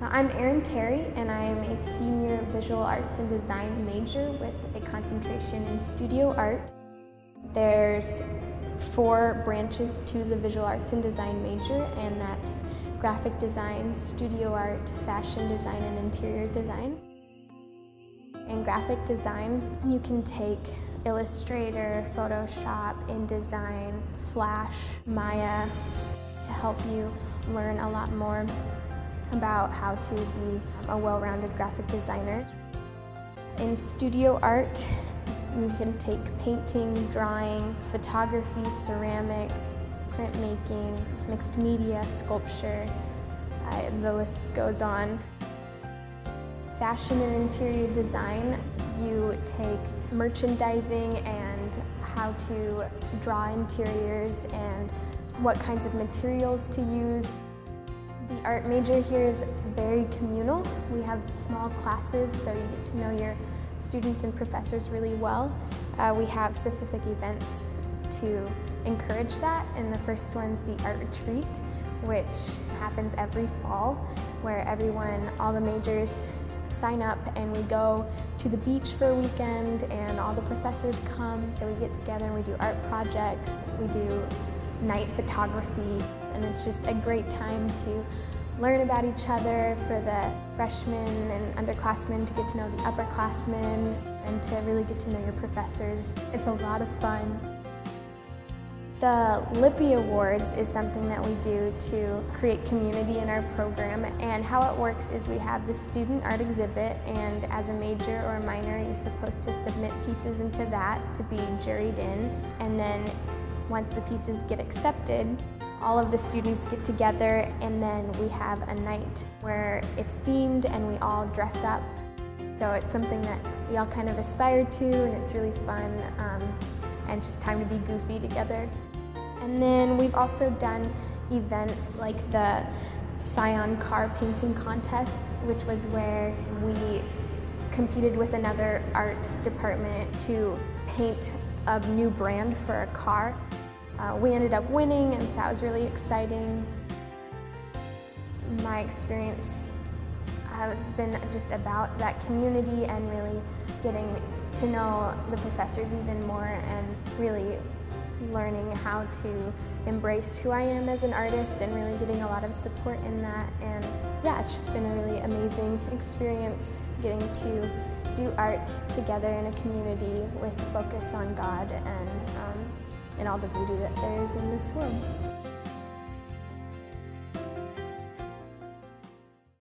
Uh, I'm Erin Terry and I am a senior visual arts and design major with a concentration in studio art. There's four branches to the visual arts and design major and that's graphic design, studio art, fashion design, and interior design. In graphic design, you can take Illustrator, Photoshop, InDesign, Flash, Maya to help you learn a lot more about how to be a well-rounded graphic designer. In studio art, you can take painting, drawing, photography, ceramics, printmaking, mixed media, sculpture, uh, the list goes on. Fashion and interior design, you take merchandising and how to draw interiors and what kinds of materials to use. The art major here is very communal. We have small classes, so you get to know your students and professors really well. Uh, we have specific events to encourage that, and the first one's the art retreat, which happens every fall, where everyone, all the majors sign up and we go to the beach for a weekend and all the professors come so we get together and we do art projects, we do night photography, and it's just a great time to learn about each other for the freshmen and underclassmen to get to know the upperclassmen and to really get to know your professors. It's a lot of fun. The Lippy Awards is something that we do to create community in our program and how it works is we have the student art exhibit and as a major or a minor you're supposed to submit pieces into that to be juried in and then once the pieces get accepted, all of the students get together and then we have a night where it's themed and we all dress up. So it's something that we all kind of aspire to and it's really fun um, and it's just time to be goofy together. And then we've also done events like the Scion car painting contest, which was where we competed with another art department to paint a new brand for a car. Uh, we ended up winning, and so that was really exciting. My experience has been just about that community and really getting to know the professors even more and really learning how to embrace who I am as an artist and really getting a lot of support in that. And yeah, it's just been a really amazing experience getting to do art together in a community with focus on God and um, and all the beauty that there is in this world.